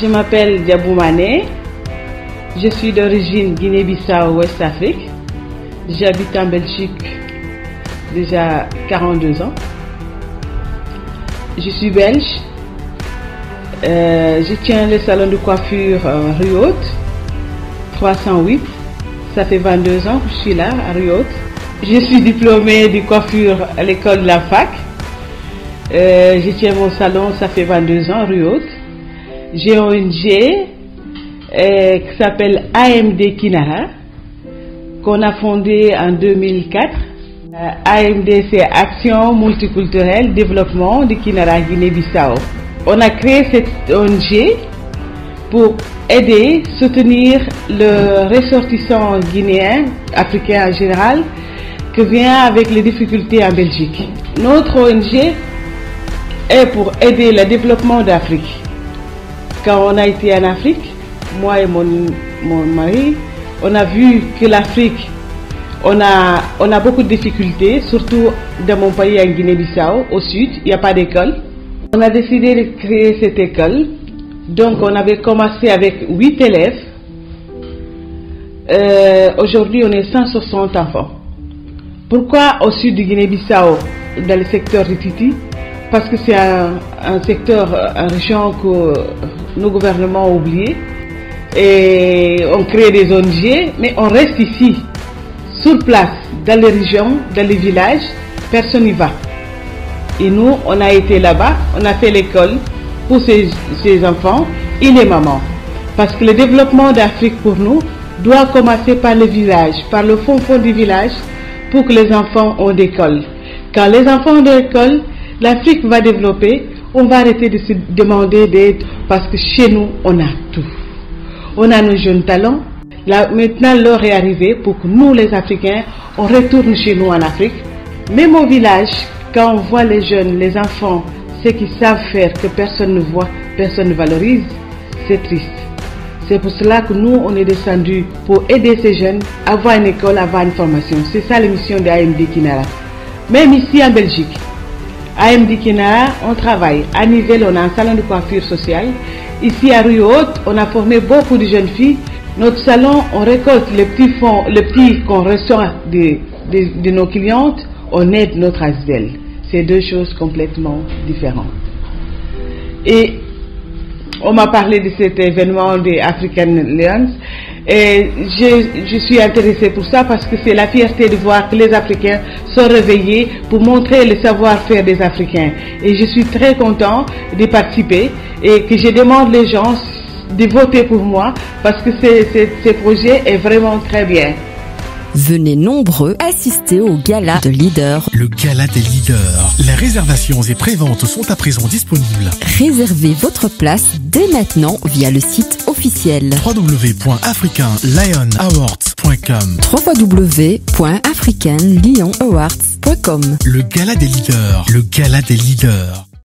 Je m'appelle Diabou Mané. Je suis d'origine Guinée-Bissau, Ouest Afrique. J'habite en Belgique déjà 42 ans. Je suis belge. Euh, je tiens le salon de coiffure rue Haute, 308. Ça fait 22 ans que je suis là, à rue Haute. Je suis diplômée de coiffure à l'école de la fac. Euh, je tiens mon salon, ça fait 22 ans, rue Haute. J'ai un ONG euh, qui s'appelle AMD Kinara, qu'on a fondé en 2004. Euh, AMD, c'est Action multiculturelle développement de Kinara Guinée-Bissau. On a créé cette ONG pour aider, soutenir le ressortissant guinéen, africain en général, qui vient avec les difficultés en Belgique. Notre ONG est pour aider le développement d'Afrique. Quand on a été en Afrique, moi et mon, mari, on a vu que l'Afrique, on a, on a beaucoup de difficultés, surtout dans mon pays en Guinée-Bissau, au sud, il n'y a pas d'école. On a décidé de créer cette école. Donc on avait commencé avec 8 élèves. Euh, Aujourd'hui, on est 160 enfants. Pourquoi au sud de Guinée-Bissau, dans le secteur de Titi? Parce que c'est un, un, secteur, une région que nos gouvernements ont oublié. Et on crée des ONG, mais on reste ici, sur place, dans les régions, dans les villages, personne n'y va. Et nous, on a été là-bas, on a fait l'école pour ces, ces, enfants et les mamans. Parce que le développement d'Afrique pour nous doit commencer par le village, par le fond fond du village, pour que les enfants ont d'école. Quand les enfants ont d'école, l'Afrique va développer, on va arrêter de se demander d'aide parce que chez nous, on a tout. On a nos jeunes talents. Là, maintenant, l'heure est arrivée pour que nous, les Africains, on retourne chez nous en Afrique. Même au village, quand on voit les jeunes, les enfants, ce qu'ils savent faire, que personne ne voit, personne ne valorise, c'est triste. C'est pour cela que nous, on est descendu pour aider ces jeunes à avoir une école, à avoir une formation. C'est ça la mission de AMD Kinara. Même ici en Belgique, AMD Kinara, on travaille. À Nivelles, on a un salon de coiffure sociale. Ici à Rue Haute, on a formé beaucoup de jeunes filles. Notre salon, on récolte les petits fonds, les petits qu'on reçoit de, de, nos clientes, on aide notre ASDEL. C'est deux choses complètement différentes. Et on m'a parlé de cet événement des African Lions et je, je, suis intéressée pour ça parce que c'est la fierté de voir que les Africains sont réveillés pour montrer le savoir-faire des Africains. Et je suis très content de participer et que je demande les gens de voter pour moi parce que ce projet est vraiment très bien. Venez nombreux assister au gala de leaders. Le gala des leaders. Les réservations et préventes sont à présent disponibles. Réservez votre place dès maintenant via le site officiel www.africanlionawards.com www.africanlionawards.com Le gala des leaders. Le gala des leaders.